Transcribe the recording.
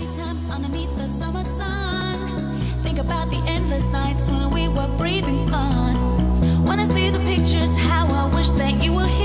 Happy times underneath the summer sun. Think about the endless nights when we were breathing fun. Wanna see the pictures, how I wish that you were here.